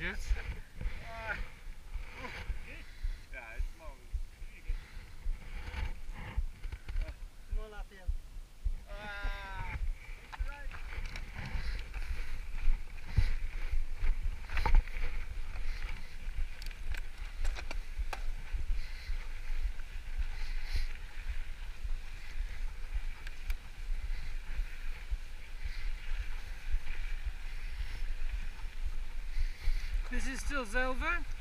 Patriots. Distill's over.